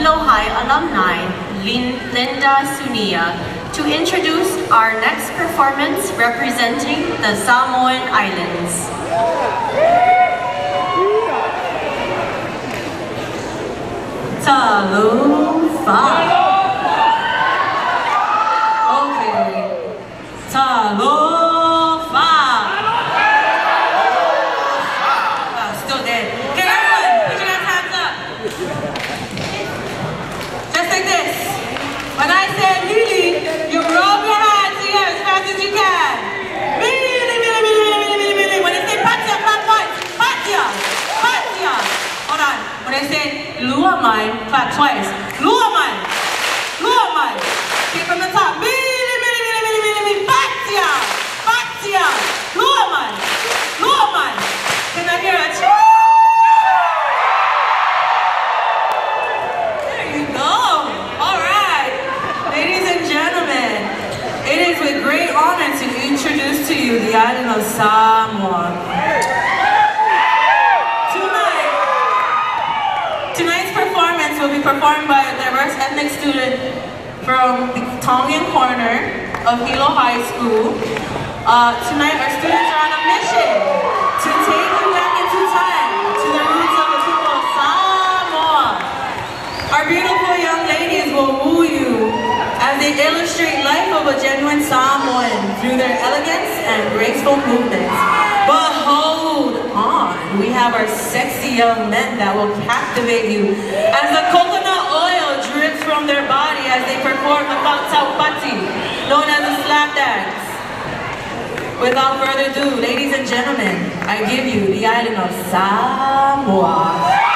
Hilo High alumni, Linda Sunia, to introduce our next performance representing the Samoan Islands. Talofa. Okay. Talofa. The island of Samoa. Tonight, tonight's performance will be performed by a diverse ethnic student from the Tongan corner of Hilo High School. Uh, tonight, our students are on a mission to take you back into time to the roots of the people of Samoa. Our beautiful young ladies will woo you they illustrate life of a genuine Samoan through their elegance and graceful movements. But hold on, we have our sexy young men that will captivate you as the coconut oil drips from their body as they perform the Pati, known as the slap dance. Without further ado, ladies and gentlemen, I give you the island of Samoa.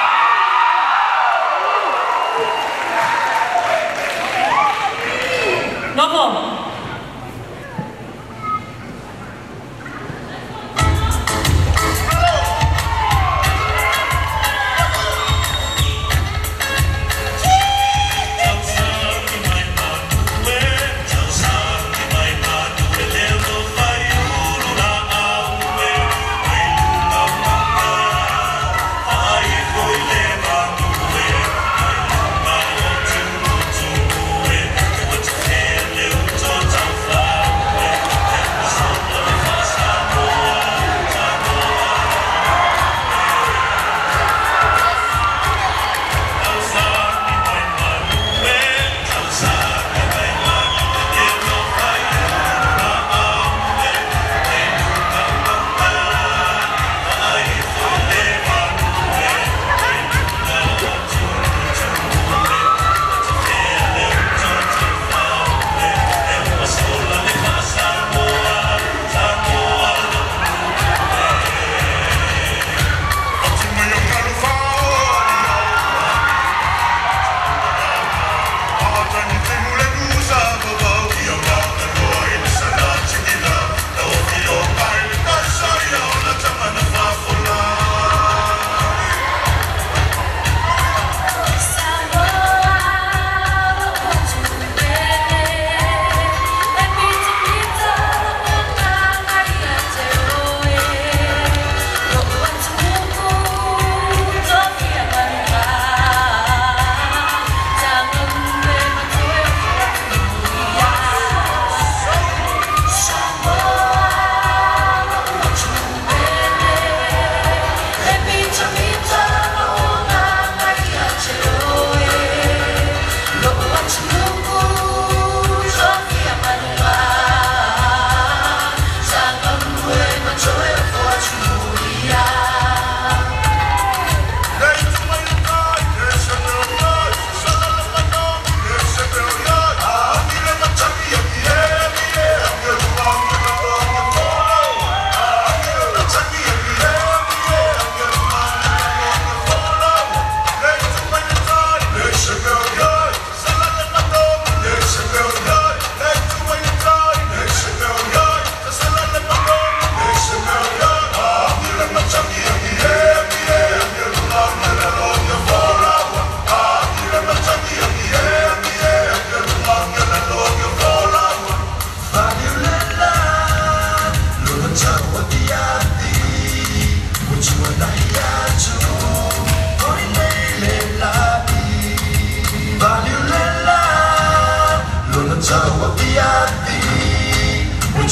That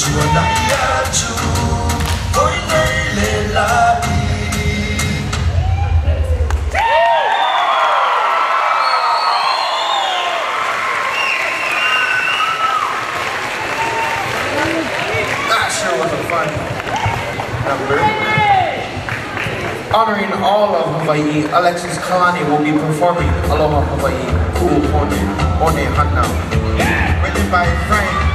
was fun honoring all of Hawaii, Alexis Kalani will be performing Aloha Hawaii, Ku'u Hone, Hone Hana, written by Frank